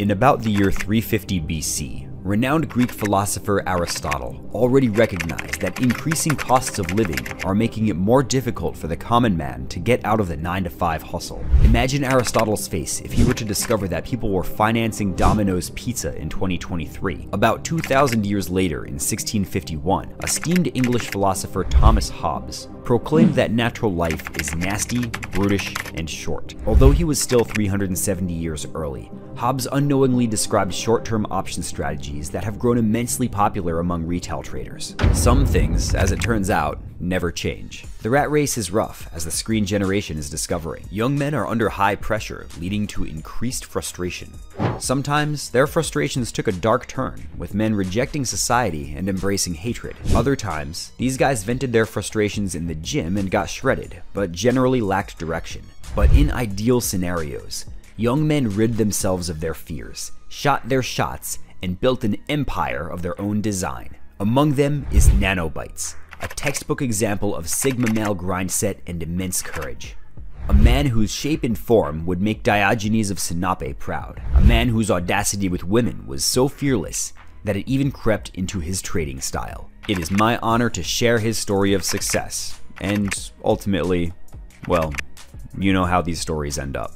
In about the year 350 BC, Renowned Greek philosopher Aristotle already recognized that increasing costs of living are making it more difficult for the common man to get out of the 9 to 5 hustle. Imagine Aristotle's face if he were to discover that people were financing Domino's Pizza in 2023. About 2,000 years later, in 1651, esteemed English philosopher Thomas Hobbes proclaimed that natural life is nasty, brutish, and short. Although he was still 370 years early, Hobbes unknowingly described short-term option strategies that have grown immensely popular among retail traders. Some things, as it turns out, never change. The rat race is rough, as the screen generation is discovering. Young men are under high pressure, leading to increased frustration. Sometimes, their frustrations took a dark turn, with men rejecting society and embracing hatred. Other times, these guys vented their frustrations in the gym and got shredded, but generally lacked direction. But in ideal scenarios, young men rid themselves of their fears, shot their shots, and built an empire of their own design. Among them is Nanobytes, a textbook example of Sigma male grindset and immense courage. A man whose shape and form would make Diogenes of Sinope proud. A man whose audacity with women was so fearless that it even crept into his trading style. It is my honor to share his story of success, and ultimately, well, you know how these stories end up.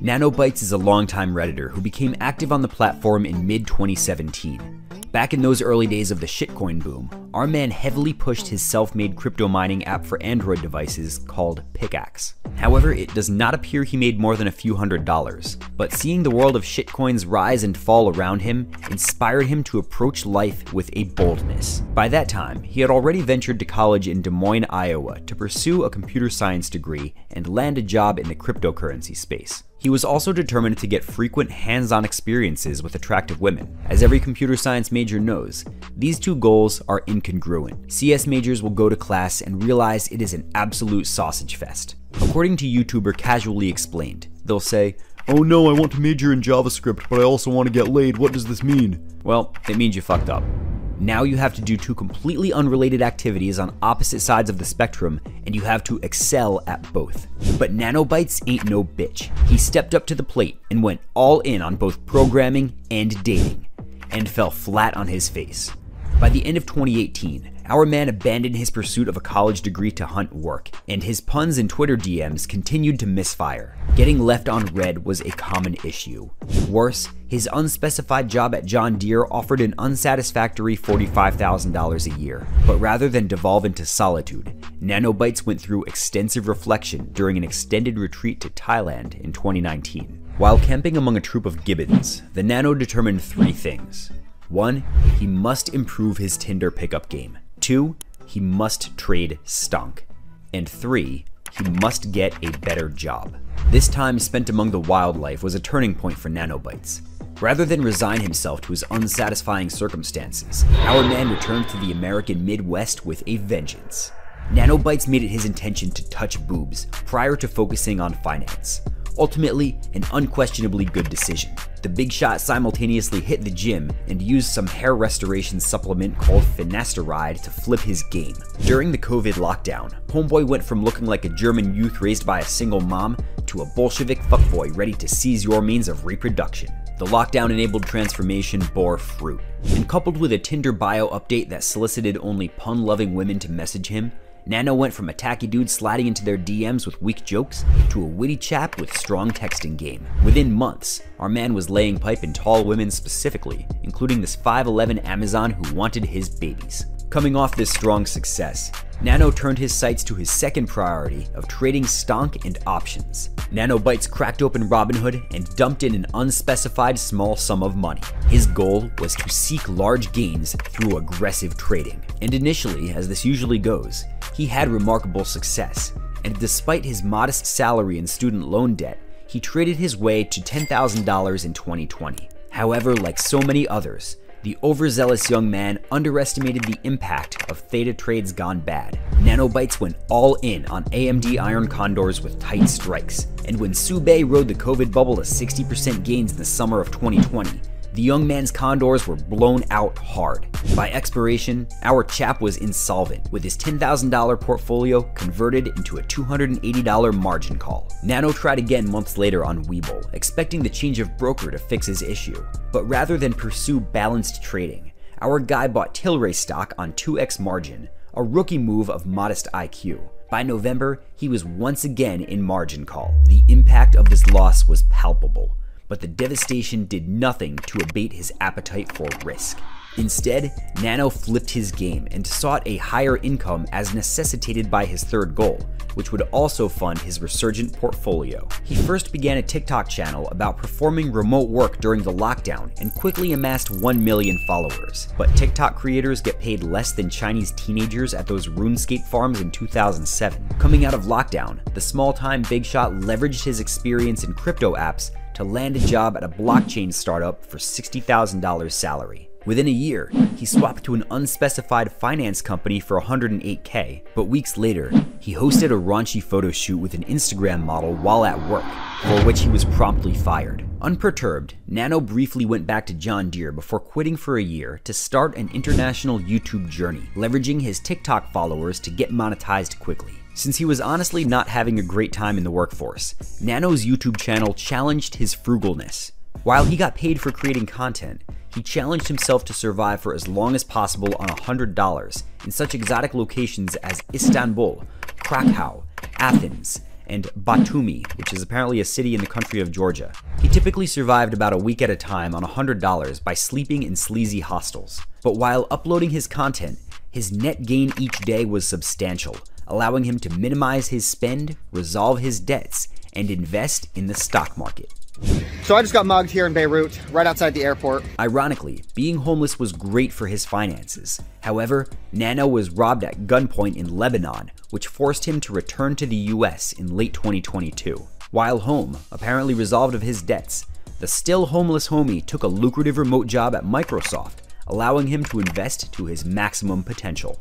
Nanobytes is a longtime Redditor who became active on the platform in mid 2017. Back in those early days of the shitcoin boom, our man heavily pushed his self-made crypto mining app for Android devices called Pickaxe. However, it does not appear he made more than a few hundred dollars, but seeing the world of shitcoins rise and fall around him inspired him to approach life with a boldness. By that time, he had already ventured to college in Des Moines, Iowa to pursue a computer science degree and land a job in the cryptocurrency space. He was also determined to get frequent hands-on experiences with attractive women. As every computer science major knows, these two goals are incongruent. CS majors will go to class and realize it is an absolute sausage fest. According to YouTuber Casually Explained, they'll say, Oh no, I want to major in JavaScript, but I also want to get laid. What does this mean? Well, it means you fucked up. Now you have to do two completely unrelated activities on opposite sides of the spectrum, and you have to excel at both. But Nanobytes ain't no bitch. He stepped up to the plate and went all in on both programming and dating, and fell flat on his face. By the end of 2018, our man abandoned his pursuit of a college degree to hunt work, and his puns and Twitter DMs continued to misfire. Getting left on read was a common issue. Worse, his unspecified job at John Deere offered an unsatisfactory $45,000 a year. But rather than devolve into solitude, Nanobytes went through extensive reflection during an extended retreat to Thailand in 2019. While camping among a troop of gibbons, the Nano determined three things. One, he must improve his Tinder pickup game. Two, he must trade stonk. And three, he must get a better job. This time spent among the wildlife was a turning point for Nanobytes. Rather than resign himself to his unsatisfying circumstances, our man returned to the American Midwest with a vengeance. Nanobytes made it his intention to touch boobs prior to focusing on finance. Ultimately, an unquestionably good decision. The big shot simultaneously hit the gym and used some hair restoration supplement called finasteride to flip his game. During the COVID lockdown, Homeboy went from looking like a German youth raised by a single mom to a Bolshevik fuckboy ready to seize your means of reproduction. The lockdown enabled transformation bore fruit. And coupled with a Tinder bio update that solicited only pun loving women to message him, Nano went from a tacky dude sliding into their DMs with weak jokes to a witty chap with strong texting game. Within months, our man was laying pipe in tall women specifically, including this 5'11 Amazon who wanted his babies. Coming off this strong success, Nano turned his sights to his second priority of trading stonk and options. Nanobytes cracked open Robinhood and dumped in an unspecified small sum of money. His goal was to seek large gains through aggressive trading. And initially, as this usually goes, he had remarkable success, and despite his modest salary and student loan debt, he traded his way to $10,000 in 2020. However, like so many others, the overzealous young man underestimated the impact of Theta trades gone bad. Nanobytes went all in on AMD Iron Condors with tight strikes, and when Su Bae rode the COVID bubble to 60% gains in the summer of 2020, The young man's condors were blown out hard. By expiration, our chap was insolvent, with his $10,000 portfolio converted into a $280 margin call. Nano tried again months later on Webull, expecting the change of broker to fix his issue. But rather than pursue balanced trading, our guy bought Tilray stock on 2x margin, a rookie move of modest IQ. By November, he was once again in margin call. The impact of this loss was palpable but the devastation did nothing to abate his appetite for risk. Instead, Nano flipped his game and sought a higher income as necessitated by his third goal, which would also fund his resurgent portfolio. He first began a TikTok channel about performing remote work during the lockdown and quickly amassed 1 million followers. But TikTok creators get paid less than Chinese teenagers at those RuneScape farms in 2007. Coming out of lockdown, the small-time big shot leveraged his experience in crypto apps to land a job at a blockchain startup for $60,000 salary. Within a year, he swapped to an unspecified finance company for 108k, but weeks later, he hosted a raunchy photo shoot with an Instagram model while at work, for which he was promptly fired. Unperturbed, Nano briefly went back to John Deere before quitting for a year to start an international YouTube journey, leveraging his TikTok followers to get monetized quickly. Since he was honestly not having a great time in the workforce, Nano's YouTube channel challenged his frugalness. While he got paid for creating content, he challenged himself to survive for as long as possible on $100 in such exotic locations as Istanbul, Krakow, Athens, and Batumi, which is apparently a city in the country of Georgia. He typically survived about a week at a time on $100 by sleeping in sleazy hostels. But while uploading his content, his net gain each day was substantial, allowing him to minimize his spend, resolve his debts, and invest in the stock market. So I just got mugged here in Beirut, right outside the airport. Ironically, being homeless was great for his finances. However, Nano was robbed at gunpoint in Lebanon, which forced him to return to the US in late 2022. While home, apparently resolved of his debts, the still homeless homie took a lucrative remote job at Microsoft, allowing him to invest to his maximum potential.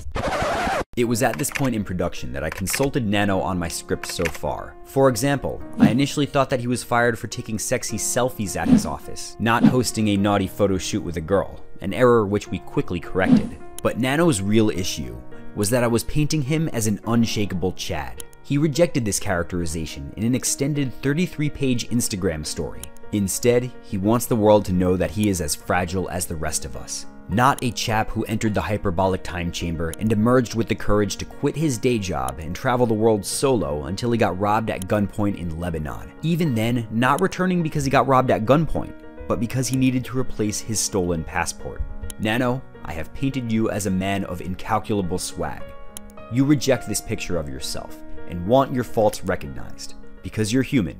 It was at this point in production that I consulted Nano on my script so far. For example, I initially thought that he was fired for taking sexy selfies at his office, not hosting a naughty photo shoot with a girl, an error which we quickly corrected. But Nano's real issue was that I was painting him as an unshakable Chad. He rejected this characterization in an extended 33 page Instagram story. Instead, he wants the world to know that he is as fragile as the rest of us. Not a chap who entered the hyperbolic time chamber and emerged with the courage to quit his day job and travel the world solo until he got robbed at gunpoint in Lebanon. Even then, not returning because he got robbed at gunpoint, but because he needed to replace his stolen passport. Nano, I have painted you as a man of incalculable swag. You reject this picture of yourself and want your faults recognized because you're human,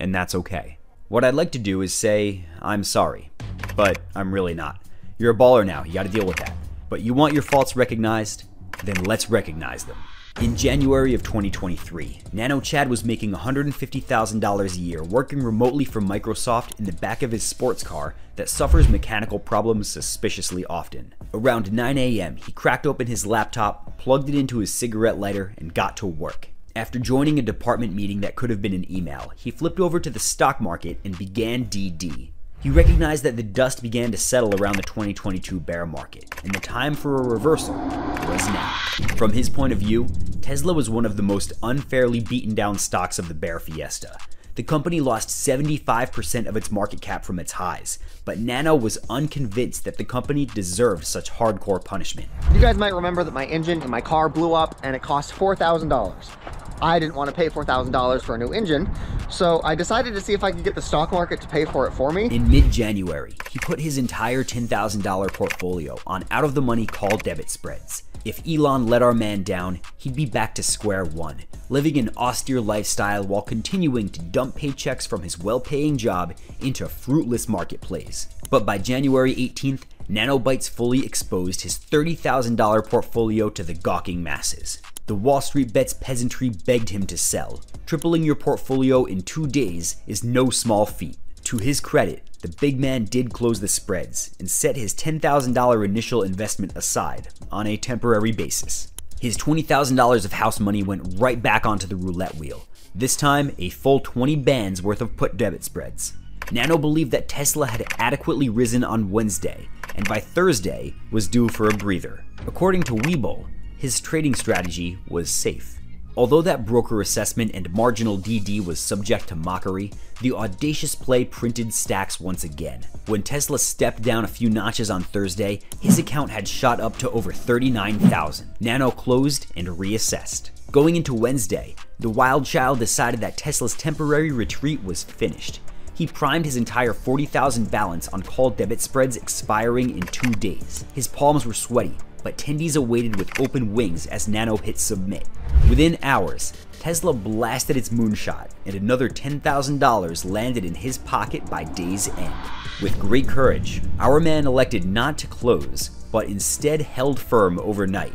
and that's okay. What I'd like to do is say, I'm sorry, but I'm really not. You're a baller now, you gotta deal with that. But you want your faults recognized? Then let's recognize them. In January of 2023, Nano Chad was making $150,000 a year working remotely for Microsoft in the back of his sports car that suffers mechanical problems suspiciously often. Around 9 a.m., he cracked open his laptop, plugged it into his cigarette lighter, and got to work. After joining a department meeting that could have been an email, he flipped over to the stock market and began DD, he recognized that the dust began to settle around the 2022 bear market, and the time for a reversal was now. From his point of view, Tesla was one of the most unfairly beaten down stocks of the bear fiesta. The company lost 75% of its market cap from its highs, but Nano was unconvinced that the company deserved such hardcore punishment. You guys might remember that my engine in my car blew up and it cost $4,000. I didn't want to pay $4,000 for a new engine, so I decided to see if I could get the stock market to pay for it for me. In mid-January, he put his entire $10,000 portfolio on out-of-the-money call debit spreads. If Elon let our man down, he'd be back to square one, living an austere lifestyle while continuing to dump paychecks from his well-paying job into fruitless marketplace. But by January 18th, Nanobytes fully exposed his $30,000 portfolio to the gawking masses. The Wall Street Bets peasantry begged him to sell. Tripling your portfolio in two days is no small feat. To his credit, the big man did close the spreads and set his $10,000 initial investment aside on a temporary basis. His $20,000 of house money went right back onto the roulette wheel, this time a full 20 bands worth of put debit spreads. Nano believed that Tesla had adequately risen on Wednesday, and by Thursday was due for a breather. According to Webull, his trading strategy was safe. Although that broker assessment and marginal DD was subject to mockery, the audacious play printed stacks once again. When Tesla stepped down a few notches on Thursday, his account had shot up to over 39,000. Nano closed and reassessed. Going into Wednesday, the wild child decided that Tesla's temporary retreat was finished. He primed his entire 40,000 balance on call debit spreads expiring in two days. His palms were sweaty, but attendees awaited with open wings as Nano hit submit. Within hours, Tesla blasted its moonshot, and another $10,000 landed in his pocket by day's end. With great courage, our man elected not to close, but instead held firm overnight.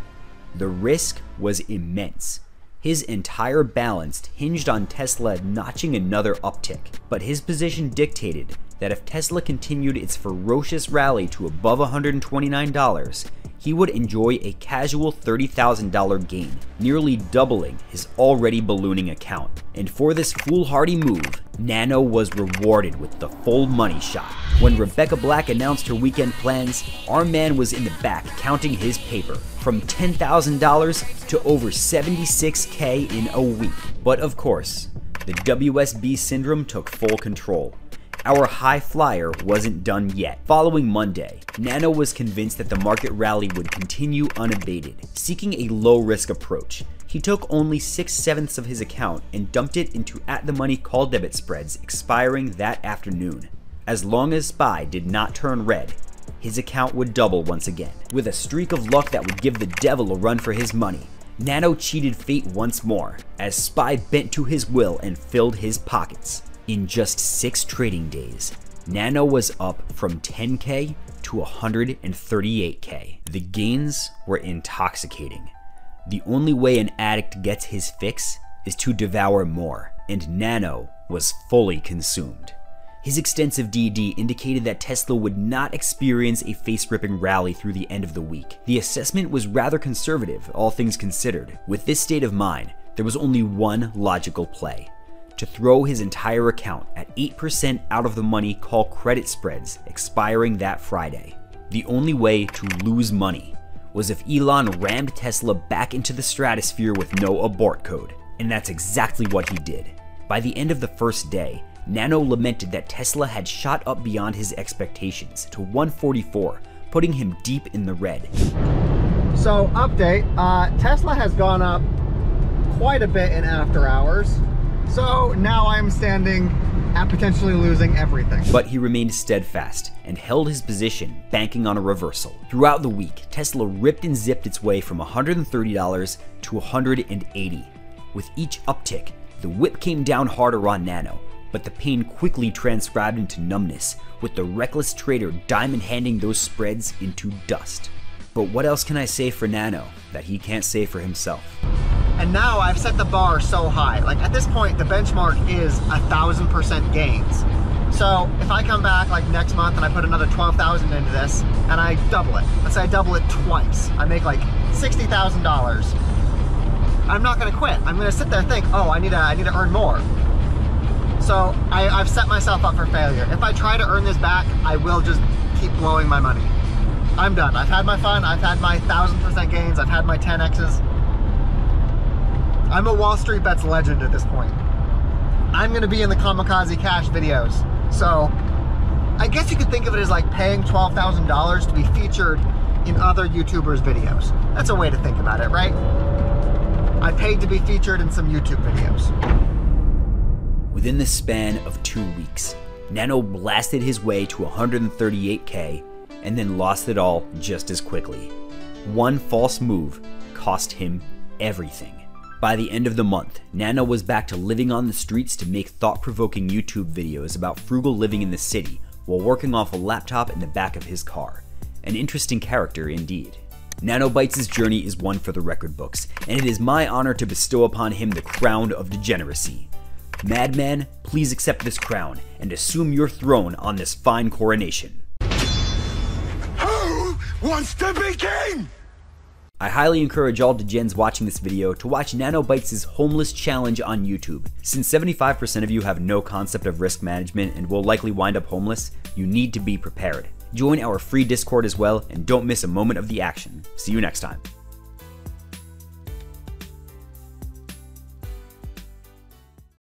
The risk was immense. His entire balance hinged on Tesla notching another uptick, but his position dictated that if Tesla continued its ferocious rally to above $129, he would enjoy a casual $30,000 gain, nearly doubling his already ballooning account. And for this foolhardy move, Nano was rewarded with the full money shot. When Rebecca Black announced her weekend plans, our man was in the back counting his paper, from $10,000 to over 76k in a week. But of course, the WSB syndrome took full control. Our high flyer wasn't done yet. Following Monday, Nano was convinced that the market rally would continue unabated. Seeking a low risk approach, he took only 6 sevenths of his account and dumped it into at the money call debit spreads expiring that afternoon. As long as SPY did not turn red, his account would double once again. With a streak of luck that would give the devil a run for his money, Nano cheated fate once more, as SPY bent to his will and filled his pockets. In just six trading days, Nano was up from 10k to 138k. The gains were intoxicating. The only way an addict gets his fix is to devour more, and Nano was fully consumed. His extensive DD indicated that Tesla would not experience a face ripping rally through the end of the week. The assessment was rather conservative, all things considered. With this state of mind, there was only one logical play to throw his entire account at 8% out of the money call credit spreads expiring that Friday. The only way to lose money was if Elon rammed Tesla back into the stratosphere with no abort code, and that's exactly what he did. By the end of the first day, Nano lamented that Tesla had shot up beyond his expectations to 144, putting him deep in the red. So, update uh, Tesla has gone up quite a bit in after hours. So now I'm standing at potentially losing everything. But he remained steadfast and held his position, banking on a reversal. Throughout the week, Tesla ripped and zipped its way from $130 to $180. With each uptick, the whip came down harder on Nano, but the pain quickly transcribed into numbness, with the reckless trader diamond handing those spreads into dust. But what else can I say for Nano that he can't say for himself? And now I've set the bar so high. Like at this point, the benchmark is a thousand percent gains. So if I come back like next month and I put another 12,000 into this and I double it, let's say I double it twice, I make like $60,000. I'm not gonna quit. I'm gonna sit there and think, oh, I need to, I need to earn more. So I, I've set myself up for failure. If I try to earn this back, I will just keep blowing my money. I'm done. I've had my fun. I've had my thousand percent gains. I've had my 10Xs. I'm a Wall Street Bets legend at this point. I'm gonna be in the Kamikaze Cash videos. So I guess you could think of it as like paying $12,000 to be featured in other YouTubers' videos. That's a way to think about it, right? I paid to be featured in some YouTube videos. Within the span of two weeks, Nano blasted his way to 138k and then lost it all just as quickly. One false move cost him everything. By the end of the month, Nano was back to living on the streets to make thought provoking YouTube videos about frugal living in the city while working off a laptop in the back of his car. An interesting character indeed. Nanobytes' journey is one for the record books, and it is my honor to bestow upon him the crown of degeneracy. Madman, please accept this crown and assume your throne on this fine coronation. Who wants to be king? I highly encourage all degens watching this video to watch Nanobytes' Homeless Challenge on YouTube. Since 75% of you have no concept of risk management and will likely wind up homeless, you need to be prepared. Join our free Discord as well and don't miss a moment of the action. See you next time.